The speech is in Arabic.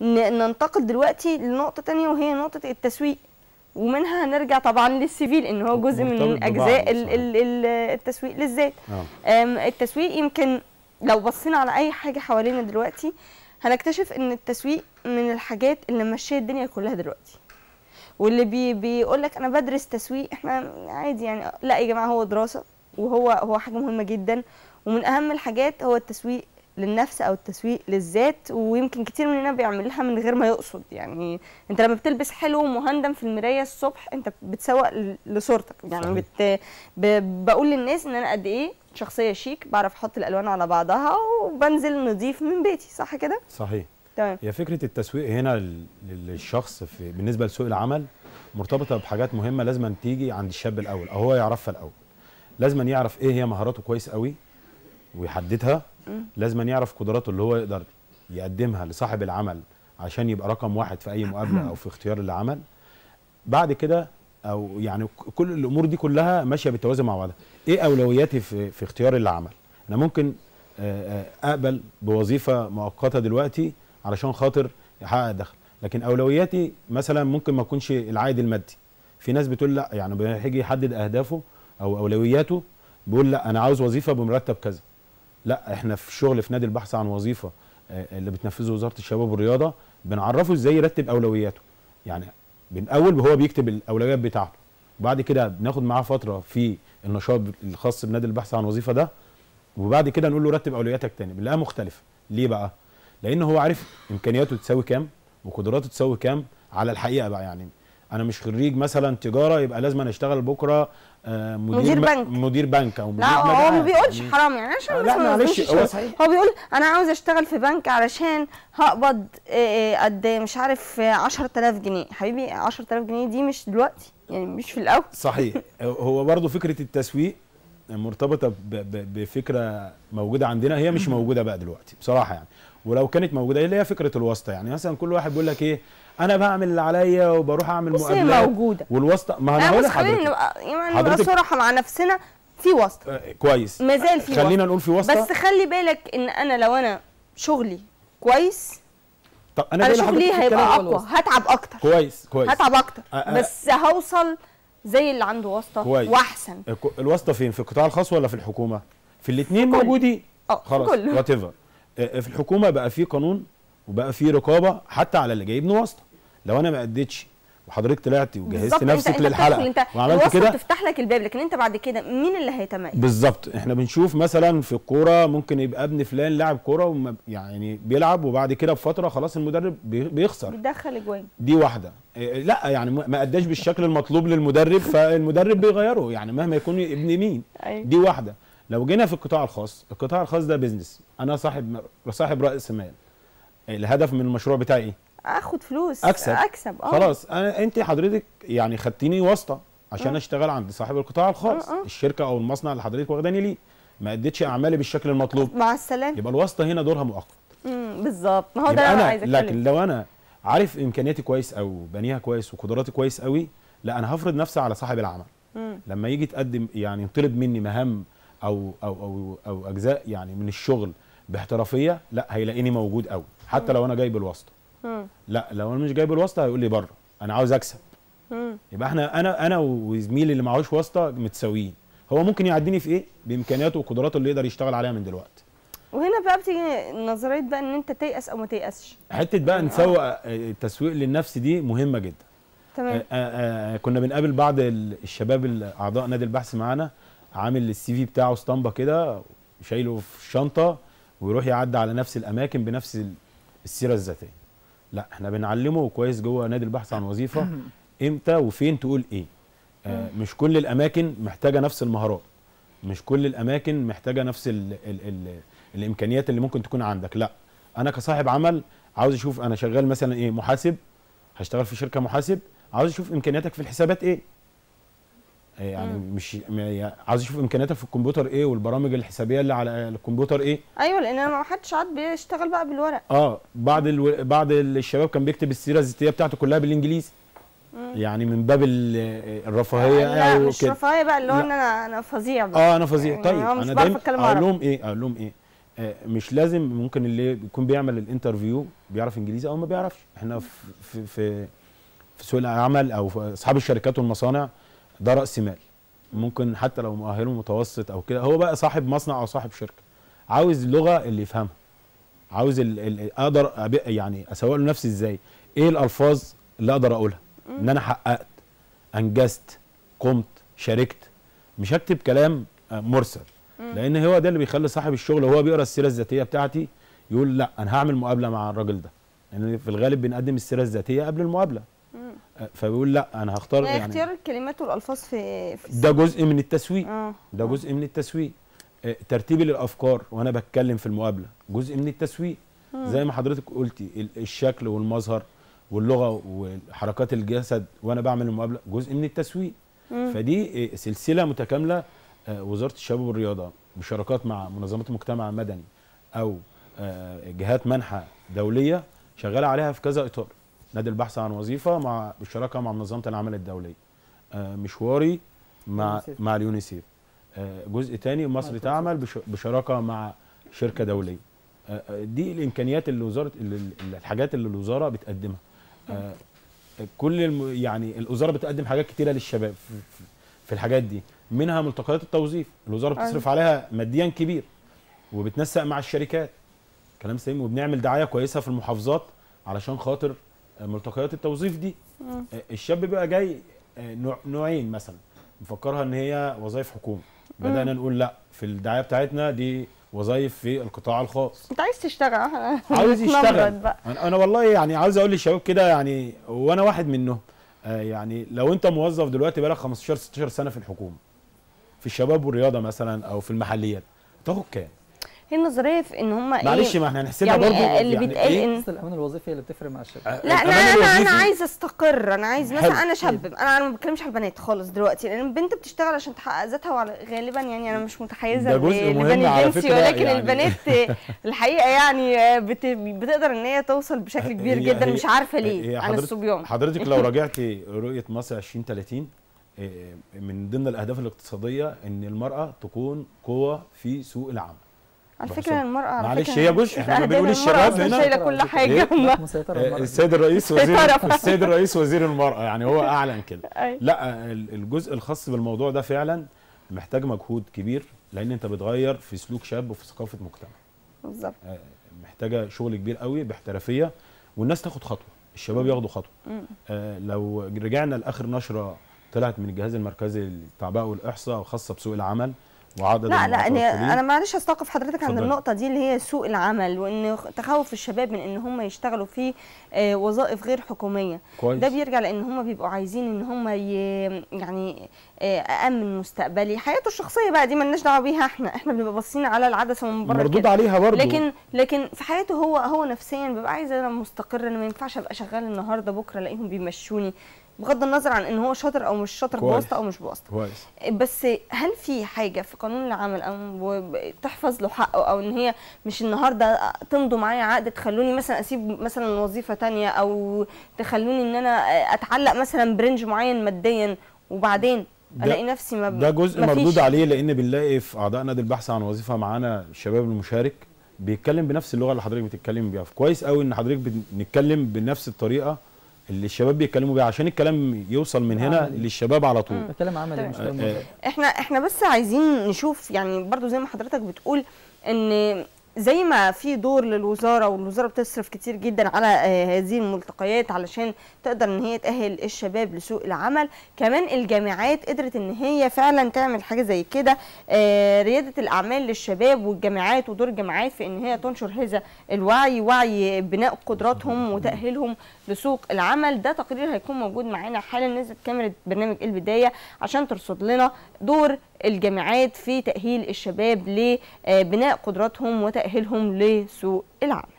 ننتقل دلوقتي لنقطة تانية وهي نقطة التسويق. ومنها هنرجع طبعا لل CV لإن هو جزء من أجزاء ال- صحيح. ال- ال- التسويق للذات. أم، التسويق يمكن لو بصينا على أي حاجة حوالينا دلوقتي هنكتشف إن التسويق من الحاجات اللي ماشية الدنيا كلها دلوقتي. واللي بي بيقول لك أنا بدرس تسويق إحنا عادي يعني لأ يا جماعة هو دراسة وهو هو حاجة مهمة جدا. ومن أهم الحاجات هو التسويق للنفس أو التسويق للذات ويمكن كتير مننا بيعملها من غير ما يقصد. يعني أنت لما بتلبس حلو ومهندم في المراية الصبح أنت بتسوق لصورتك. يعني. بت ب... بقول للناس إن أنا قد إيه شخصية شيك بعرف أحط الألوان على بعضها وبنزل نظيف من بيتي. صح كده؟ صحيح. تمام. هي فكرة التسويق هنا لل- للشخص في بالنسبة لسوق العمل مرتبطة بحاجات مهمة لازم تيجي عند الشاب الأول أو هو يعرفها الأول. لازم يعرف إيه هي مهاراته كويس قوي ويحددها لازم أن يعرف قدراته اللي هو يقدر يقدمها لصاحب العمل عشان يبقى رقم واحد في أي مقابلة أو في اختيار العمل. بعد كده أو يعني كل الأمور دي كلها ماشية بالتوازي مع بعضها. إيه أولوياتي في, في اختيار العمل؟ أنا ممكن آه، آه، أقبل بوظيفة مؤقتة دلوقتي علشان خاطر يحقق دخل. لكن أولوياتي مثلا ممكن ما يكونش العائد المادي. في ناس بتقول لأ يعني بيجي يحدد أهدافه أو أولوياته بيقول لأ أنا عاوز وظيفة بمرتب كذا. لا إحنا في الشغل في نادي البحث عن وظيفة آه، اللي بتنفذه وزارة الشباب والرياضة بنعرفه إزاي يرتب اولوياته. يعني من اول وهو بيكتب الاولويات بتاعته. وبعد كده بناخد معاه فترة في النشاط الخاص بنادي البحث عن وظيفة ده وبعد كده نقول له رتب اولوياتك تاني. بنلاقيها مختلفة. ليه بقى؟ لأن هو عارف إمكانياته تساوي كام وقدراته تساوي كام على الحقيقة بقى يعني. أنا مش خريج مثلا تجاره يبقى لازم أنا اشتغل بكره آه، مدير, مدير بنك. مدير بنك أو مدير لا هو. ما بيقولش حرام يعني عشان لا، معلش، هو. صحيح. هو بيقول أنا عاوز أشتغل في بنك علشان هقبض آه، آه، قد مش عارف آه، 10000 جنيه حبيبي 10000 جنيه دي مش دلوقتي يعني مش في الأول صحيح هو برضو فكرة التسويق مرتبطة بفكرة موجودة عندنا هي مش موجودة بقى دلوقتي بصراحة يعني ولو كانت موجودة اللي هي فكرة الواسطة. يعني مثلا كل واحد بيقول لك إيه أنا بعمل اللي عليا وبروح أعمل مقابلات موجودة. والواسطة. ما أنا خلينا لحضرتك يعني نبقى حضرتك- صراحة مع نفسنا في واسطة. آه، كويس. ما زال في خلينا واسطة. نقول في واسطة. بس خلي بالك إن أنا لو أنا شغلي كويس طب أنا لحضرتك شغلي هيبقى. أقوى. هتعب أكتر. كويس كويس. هتعب أكتر. أ- أ- بس هوصل زي اللي عنده واسطة كويس. وأحسن. الواسطة فين؟ في القطاع الخاص ولا في الحكومة؟ في الاثنين. موجودين. آه خلاص. whatever في الحكومة بقى في قانون وبقى في رقابة حتى على اللي جايبني واسطة لو أنا ما أديتش وحضرتك طلعتي وجهزت نفسك انت للحلقة أنت وعملت كده؟ بتفتح لك الباب لكن أنت بعد كده مين اللي هيتميز؟ بالظبط. إحنا بنشوف مثلا في الكورة ممكن يبقى ابن فلان لاعب كورة يعني بيلعب وبعد كده بفترة خلاص المدرب بي- بيخسر. بيدخل اجوان دي واحدة. إيه، لا يعني ما أداش بالشكل المطلوب للمدرب فالمدرب بيغيره يعني مهما يكون ابن مين. أيوة. دي واحدة. لو جينا في القطاع الخاص القطاع الخاص ده بيزنس أنا صاحب صاحب رأس مال. الهدف من المشروع بتاعي إيه؟ أخد فلوس أكسب. أكسب آه. خلاص أنا أنت حضرتك يعني خدتيني واسطة عشان أشتغل عند صاحب القطاع الخاص. آه، آه. الشركة أو المصنع اللي حضرتك واخداني ليه. ما أديتش أعمالي بالشكل المطلوب. مع السلامة. يبقى الواسطة هنا دورها مؤقت. امم بالظبط. ما هو ده أنا أنا عايزه لكن لو أنا عارف إمكانياتي كويس أو بنيها كويس وقدراتي كويس قوي لا أنا هفرض نفسي على صاحب العمل. مم. لما يجي تقدم يعني يطلب مني مهام أو أو أو أو أجزاء يعني من الشغل باحترافية لا هيلاقيني موجود قوي حتى لو أنا جايب الواسطه. لا لو أنا مش جايب الواسطه هيقول لي بره. أنا عاوز أكسب. يبقى إحنا أنا أنا وزميلي اللي معهوش واسطة متساويين. هو ممكن يعديني في إيه؟ بإمكانياته وقدراته اللي يقدر يشتغل عليها من دلوقتي. وهنا بقى بتيجي نظرية بقى إن أنت تيأس أو ما تيأسش. حتة بقى نسوق آه، التسويق للنفس دي مهمة جدا. تمام. آه، آه، كنا بنقابل بعض ال- الشباب ال- أعضاء نادي البحث معانا. عامل السي في بتاعه اسطمبة كده شايله في الشنطه ويروح يعدي على نفس الأماكن بنفس ال- السيرة الذاتية. لا إحنا بنعلمه كويس جوه نادي البحث عن وظيفة. إمتى وفين تقول إيه. آه مش كل الأماكن محتاجة نفس المهارات. مش كل الأماكن محتاجة نفس ال ال ال الإمكانيات اللي ممكن تكون عندك. لا أنا كصاحب عمل عاوز أشوف أنا شغال مثلا إيه محاسب هشتغل في شركة محاسب عاوز أشوف إمكانياتك في الحسابات إيه. يعني مم. مش يعني عاوز أشوف امكانياتك في الكمبيوتر إيه والبرامج الحسابية اللي على الكمبيوتر إيه أيوه لأن ما حدش عاد بيشتغل بقى بالورق آه بعض ألو... بعض الشباب كان بيكتب السيرة الذاتية بتاعته كلها بالإنجليزي يعني من باب ال- الرفاهية لا أو مش كده. رفاهية بقى اللي هو. إن أنا أنا فظيع بقى آه أنا فظيع يعني طيب أنا دايما أقول. لهم إيه أقول لهم إيه آه، مش لازم ممكن اللي بيكون بيعمل الانترفيو بيعرف إنجليزي أو ما بيعرفش إحنا في في في, في سوق العمل أو في أصحاب الشركات والمصانع ده رأس مال. ممكن حتى لو مؤهله متوسط أو كده هو بقى صاحب مصنع أو صاحب شركة. عاوز اللغة اللي يفهمها. عاوز ال ال أقدر يعني أسوق له نفسي إزاي؟ إيه الألفاظ اللي أقدر أقولها؟ إن أنا حققت أنجزت قمت شاركت. مش هكتب كلام آه، مرسل. لأن هو ده اللي بيخلي صاحب الشغل وهو بيقرأ السيرة الذاتية بتاعتي يقول لأ أنا هعمل مقابلة مع الراجل ده. لأن في الغالب بنقدم السيرة الذاتية قبل المقابلة. فبيقول لا أنا هختار يعني اختيار الكلمات والألفاظ في, في ده جزء من التسويق. آه. ده جزء من التسويق. آه، ترتيبي للافكار وأنا بتكلم في المقابلة. جزء من التسويق. زي ما حضرتك قلتي ال- الشكل والمظهر واللغة وحركات الجسد وأنا بعمل المقابلة جزء من التسويق. فدي آه، سلسلة متكاملة آه، وزارة الشباب والرياضة بشراكات مع منظمات المجتمع المدني أو آه، جهات منحة دولية شغالة عليها في كذا إطار. نادي البحث عن وظيفة مع بالشراكه مع منظمة العمل الدولية. آه، مشواري مع. مع اليونيسيف. آه، جزء تاني مصر تعمل بش- بشراكة مع شركة دولية. آه، دي الإمكانيات اللي وزارة الحاجات اللي الوزارة بتقدمها. كل الم... يعني الوزارة بتقدم حاجات كتيرة للشباب في, الحاجات دي. منها ملتقيات التوظيف. الوزارة بتصرف عليها ماديا كبير وبتنسق مع الشركات. كلام سليم وبنعمل دعاية كويسة في المحافظات علشان خاطر ملتقيات التوظيف دي آه، الشاب بيبقى جاي آه، نوع- نوعين مثلا. مفكرها إن هي وظائف حكومة. بدأنا نقول لأ في الدعاية بتاعتنا دي وظائف في القطاع الخاص. أنت عايز تشتغل عاوز نتنمرد يشتغل أنا والله يعني عاوز أقول للشباب كده يعني وأنا واحد منهم آه يعني لو أنت موظف دلوقتي بقالك 15 16 سنة في الحكومة في الشباب والرياضة مثلا أو في المحليات تاخد كام؟ هي النظريه في ان هم معلش ما إحنا هنحسبها يعني برضه اللي بيتقال إيه؟ إن بس الامن الوظيفي اللي بتفرق مع الشباب. لا أنا أنا أنا عايزة أستقر. أنا عايز. مثلا أنا شاب. أنا أنا ما بتكلمش على البنات خالص دلوقتي لأن البنت بتشتغل عشان تحقق ذاتها وعلى غالبا يعني أنا مش متحيزة ده جزء مهم لبني على جنسي فكرة ولكن يعني. البنات الحقيقة يعني بت بتقدر إن هي توصل بشكل كبير هي- جدا هي- مش عارفة هي ليه عن الصبيان حضرتك لو راجعتي رؤية مصر 2030 آه، من ضمن الأهداف الاقتصادية إن المرأة تكون قوة في سوق العمل. على فكرة المرأة على معلش، فكرة هي جزء، إحنا لما أهداف بنقول المرأة الشباب هنا- شايلة كل حاجة. السيد الرئيس وزير. السيد الرئيس وزير المرأة. يعني هو أعلن كده. لا ال- الجزء الخاص بالموضوع ده فعلا محتاج مجهود كبير لأن أنت بتغير في سلوك شاب وفي ثقافة مجتمع. بالظبط. آه، محتاجة شغل كبير قوي باحترافية والناس تاخد خطوة. الشباب ياخدوا خطوة. آه، لو رجعنا لآخر نشرة طلعت من الجهاز المركزي للتعبئة والإحصاء خاصة بسوق العمل وعدد لا لا. أنا, أنا معلش أستوقف حضرتك عند. النقطة دي اللي هي سوق العمل وإن تخوف الشباب من إن هم يشتغلوا في آه، وظائف غير حكومية كويس ده بيرجع لإن هم بيبقوا عايزين إن هم. يعني آه، أمن مستقبلي حياته الشخصية بقى دي مالناش دعوة بيها إحنا إحنا بنبقى باصين على العدسة من بره مردود كده. عليها برضه لكن لكن في حياته هو هو نفسيا بيبقى عايز أنا مستقر أنا ما ينفعش أبقى شغال النهارده بكرة ألاقيهم بيمشوني بغض النظر عن إن هو شاطر أو مش شاطر. بواسطة أو مش بواسطة كويس بس هل في حاجة في قانون العمل أو تحفظ له حقه أو إن هي مش النهارده تمضوا معايا عقد تخلوني مثلا أسيب مثلا وظيفة تانية أو تخلوني إن أنا أتعلق مثلا برنج معين ماديا وبعدين ألاقي نفسي ما ده جزء مفيش. مردود عليه لأن بنلاقي في أعضاء نادي البحث عن وظيفة معانا الشباب المشارك بيتكلم بنفس اللغة اللي حضرتك بتتكلم بيها كويس قوي إن حضرتك بنتكلم بنفس الطريقة اللي الشباب بيتكلموا بيها عشان الكلام يوصل من هنا عملي. للشباب على طول بتكلم عملي مش تمام. كلام نظري. إحنا إحنا بس عايزين نشوف يعني برضو زي ما حضرتك بتقول ان زي ما في دور للوزارة والوزارة بتصرف كتير جدا على آه، هذه الملتقيات علشان تقدر إن هي تأهل الشباب لسوق العمل. كمان الجامعات قدرت إن هي فعلا تعمل حاجة زي كده. آه، ريادة الأعمال للشباب والجامعات ودور الجامعات في إن هي تنشر هذا الوعي وعي بناء قدراتهم وتأهيلهم لسوق العمل. ده تقرير هيكون موجود معانا حالا. نزلت كاميرا برنامج البداية عشان ترصد لنا دور الجامعات في تأهيل الشباب لبناء قدراتهم وتأهيلهم لسوق العمل.